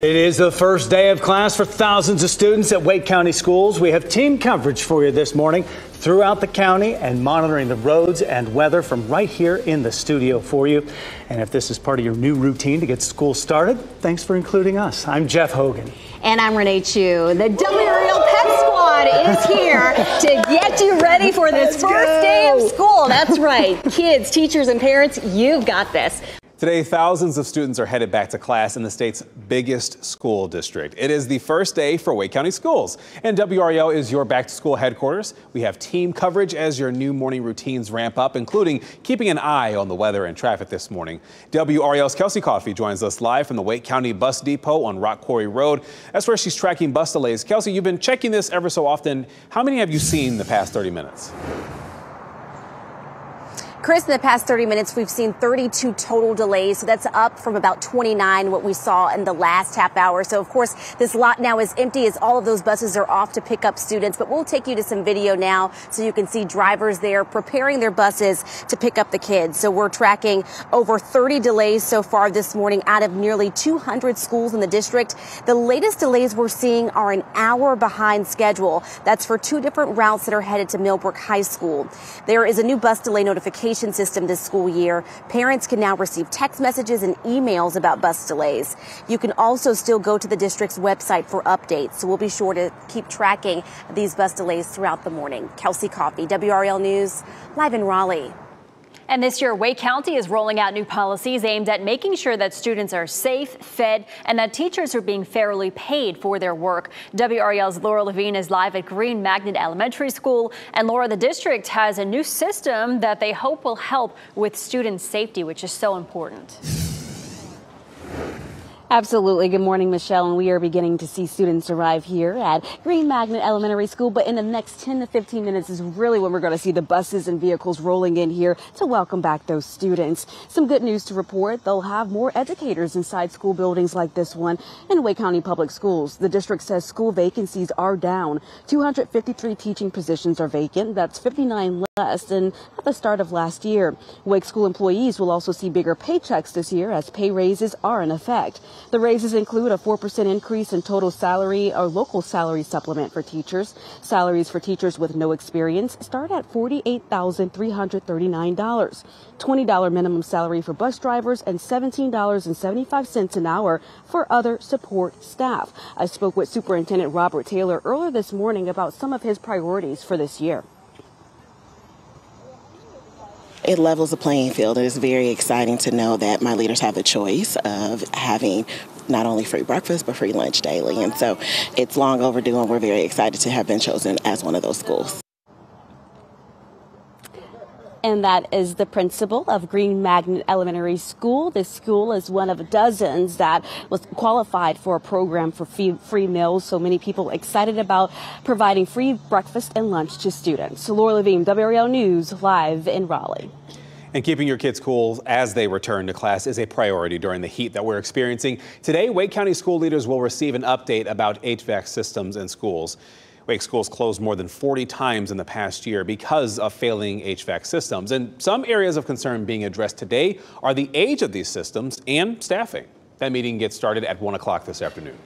It is the first day of class for thousands of students at Wake County schools. We have team coverage for you this morning throughout the county and monitoring the roads and weather from right here in the studio for you. And if this is part of your new routine to get school started, thanks for including us. I'm Jeff Hogan. And I'm Renee Chou. The WRAL Pep Squad is here to get you ready for this Let's first go. day of school. That's right. Kids, teachers, and parents, you've got this. Today, thousands of students are headed back to class in the state's biggest school district. It is the first day for Wake County schools, and WRAL is your back to school headquarters. We have team coverage as your new morning routines ramp up, including keeping an eye on the weather and traffic this morning. WRAL's Kelsey Coffey joins us live from the Wake County Bus Depot on Rock Quarry Road. That's where she's tracking bus delays. Kelsey, you've been checking this ever so often. How many have you seen the past 30 minutes? Chris, in the past 30 minutes, we've seen 32 total delays. So that's up from about 29, what we saw in the last half hour. So, of course, this lot now is empty as all of those buses are off to pick up students. But we'll take you to some video now so you can see drivers there preparing their buses to pick up the kids. So we're tracking over 30 delays so far this morning out of nearly 200 schools in the district. The latest delays we're seeing are an hour behind schedule. That's for two different routes that are headed to Millbrook High School. There is a new bus delay notification system this school year, parents can now receive text messages and emails about bus delays. You can also still go to the district's website for updates. So we'll be sure to keep tracking these bus delays throughout the morning. Kelsey Coffey, WRAL News, live in Raleigh. And this year, Wake County is rolling out new policies aimed at making sure that students are safe, fed, and that teachers are being fairly paid for their work. WRAL's Laura Levine is live at Green Magnet Elementary School. And Laura, the district has a new system that they hope will help with student safety, which is so important. Absolutely. Good morning, Michelle. And we are beginning to see students arrive here at Green Magnet Elementary School. But in the next 10 to 15 minutes is really when we're going to see the buses and vehicles rolling in here to welcome back those students. Some good news to report. They'll have more educators inside school buildings like this one in Wake County Public Schools. The district says school vacancies are down. 253 teaching positions are vacant. That's 59 less than at the start of last year. Wake School employees will also see bigger paychecks this year as pay raises are in effect. The raises include a 4% increase in total salary or local salary supplement for teachers. Salaries for teachers with no experience start at $48,339. $20 minimum salary for bus drivers and $17.75 an hour for other support staff. I spoke with Superintendent Robert Taylor earlier this morning about some of his priorities for this year. It levels the playing field. It is very exciting to know that my leaders have the choice of having not only free breakfast but free lunch daily. And so it's long overdue, and we're very excited to have been chosen as one of those schools and that is the principal of Green Magnet Elementary School. This school is one of dozens that was qualified for a program for free meals. So many people excited about providing free breakfast and lunch to students. Laura Levine, WRAL News, live in Raleigh. And keeping your kids cool as they return to class is a priority during the heat that we're experiencing. Today, Wake County school leaders will receive an update about HVAC systems in schools. Wake schools closed more than 40 times in the past year because of failing HVAC systems. And some areas of concern being addressed today are the age of these systems and staffing. That meeting gets started at 1 o'clock this afternoon.